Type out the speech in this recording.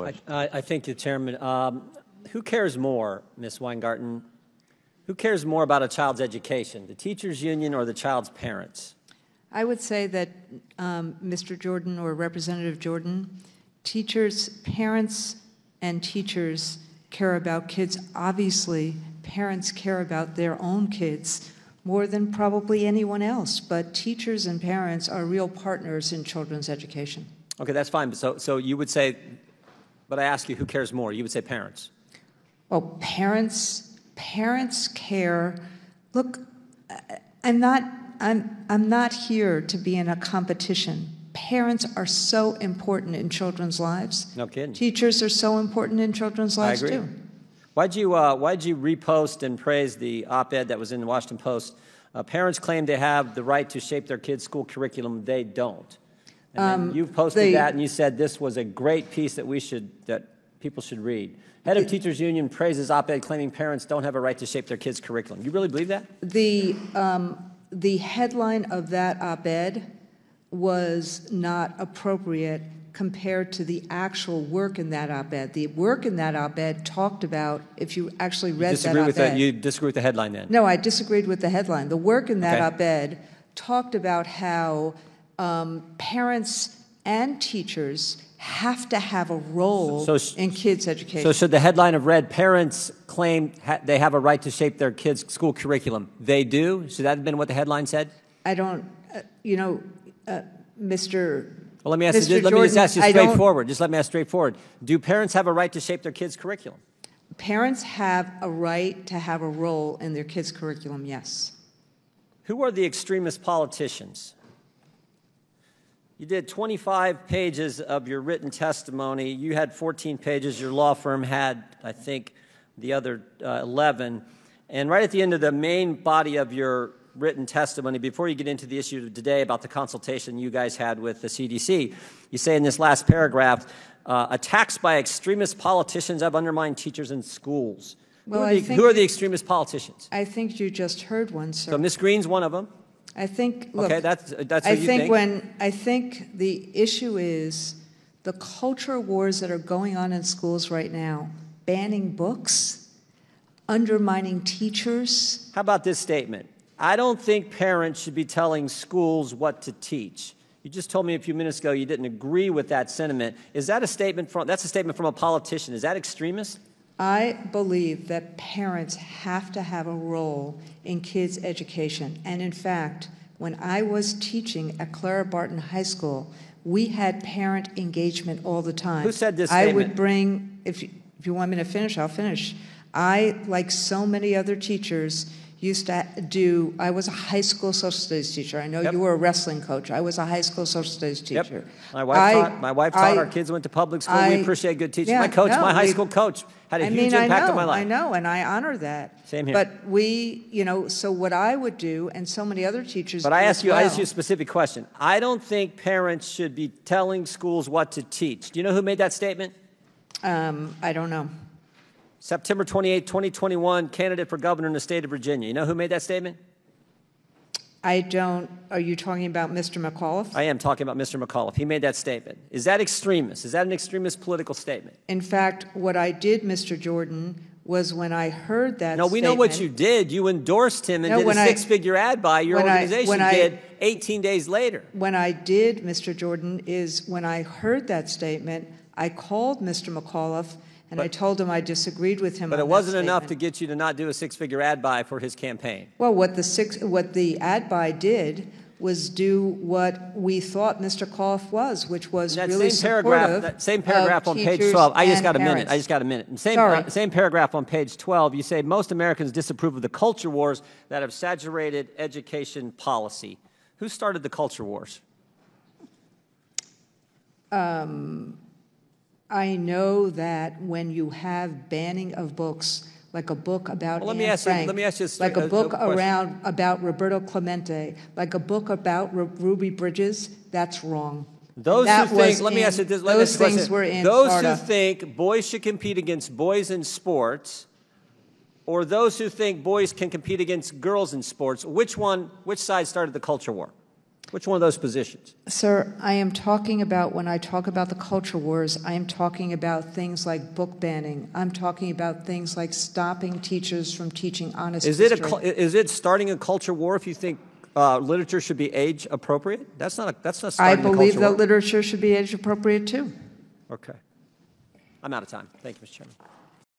I, I, I thank you, Chairman. Um, who cares more, Ms. Weingarten? Who cares more about a child's education, the teachers' union or the child's parents? I would say that, um, Mr. Jordan or Representative Jordan, teachers, parents and teachers care about kids. Obviously, parents care about their own kids more than probably anyone else, but teachers and parents are real partners in children's education. Okay, that's fine. So, so you would say, but I ask you, who cares more? You would say parents. Well, parents, parents care. Look, I'm not, I'm, I'm not here to be in a competition. Parents are so important in children's lives. No kidding. Teachers are so important in children's lives I agree. too. Why'd you, uh, why'd you repost and praise the op-ed that was in the Washington Post? Uh, parents claim they have the right to shape their kids' school curriculum. They don't. And then you posted Um, they- that and you said this was a great piece that we should, that people should read. Head of Teachers Union praises op-ed claiming parents don't have a right to shape their kids' curriculum. You really believe that? The, um, the headline of that op-ed was not appropriate compared to the actual work in that op-ed. The work in that op-ed talked about, if you actually read that Disagree with that? op-ed. You disagree with the headline then? No, I disagreed with the headline. The work in that Okay. op-ed talked about how um, parents and teachers have to have a role So- so- in kids' education. So should the headline of Red, parents claim ha- they have a right to shape their kids' school curriculum? They do? Should that have been what the headline said? I don't, uh, you know, uh, Mr. Well, let me ask you, Mr. let me just ask you straightforward. Just let me ask straightforward. Do parents have a right to shape their kids' curriculum? Parents have a right to have a role in their kids' curriculum, yes. Who are the extremist politicians? You did 25 pages of your written testimony. You had 14 pages. Your law firm had, I think, the other uh, 11. And right at the end of the main body of your written testimony, before you get into the issue of today about the consultation you guys had with the CDC, you say in this last paragraph, uh, attacks by extremist politicians have undermined teachers in schools. Well, who, are the, think who are the extremist politicians? I think you just heard one, sir. So Miss Greene's one of them. I think, look. Okay, that's- that's I what you think think. when, I think the issue is the culture wars that are going on in schools right now, banning books, undermining teachers. How about this statement? I don't think parents should be telling schools what to teach. You just told me a few minutes ago you didn't agree with that sentiment. Is that a statement from that's a statement from a politician? Is that extremist? I believe that parents have to have a role in kids' education. And in fact, when I was teaching at Clara Barton High School, we had parent engagement all the time. Who said this I statement? would bring, if you, if you want me to finish, I'll finish. I, like so many other teachers, used to do, I was a high school social studies teacher. I know Yep. you were a wrestling coach. I was a high school social studies teacher. Yep. My wife I- taught. My wife taught. I- our kids went to public school. I- we appreciate good teaching. yeah, my coach, no, my high we- school coach, had a I huge mean, impact know, on my life. I know, and I honor that. Same here. But we, you know, so what I would do, and so many other teachers. But I as ask you, I ask you a specific question. I don't think parents should be telling schools what to teach. Do you know who made that statement? Um, I don't know. September 28, 2021, candidate for governor in the state of Virginia. You know who made that statement? I don't. Are you talking about Mr. McAuliffe? I am talking about Mr. McAuliffe. He made that statement. Is that extremist? Is that an extremist political statement? In fact, what I did, Mr. Jordan, was when I heard that. No, we know what you did. You endorsed him and No, did a six-figure ad buy. Your I- organization when I- did 18 days later. When I did, Mr. Jordan, is when I heard that statement, I called Mr. McAuliffe and I told him I disagreed with him. But it wasn't enough to get you to not do a six-figure ad buy for his campaign. Well, what the six, what the ad buy did was do what we thought Mr. Koff was, which was That really same paragraph, supportive that same paragraph on page 12. I just got a minute. I just got a minute. Same, uh, same paragraph on page 12. You say most Americans disapprove of the culture wars that have saturated education policy. Who started the culture wars? I know that when you have banning of books, like a book about Well, let me Anne ask you- Frank, let me ask you like a a- book a around about Roberto Clemente, like a book about Ru- Ruby Bridges, that's wrong. Those that who think, let me ask you this, let those ask things were in Those Florida. who think boys should compete against boys in sports, or those who think boys can compete against girls in sports, which one, which side started the culture war? Which one of those positions? Sir, I am talking about, when I talk about the culture wars, I am talking about things like book banning. I'm talking about things like stopping teachers from teaching honest Is it, a, is it starting a culture war if you think uh, literature should be age appropriate? That's not, a, that's not I starting a believe that war. literature should be age appropriate too. Okay. I'm out of time. Thank you, Mr. Chairman.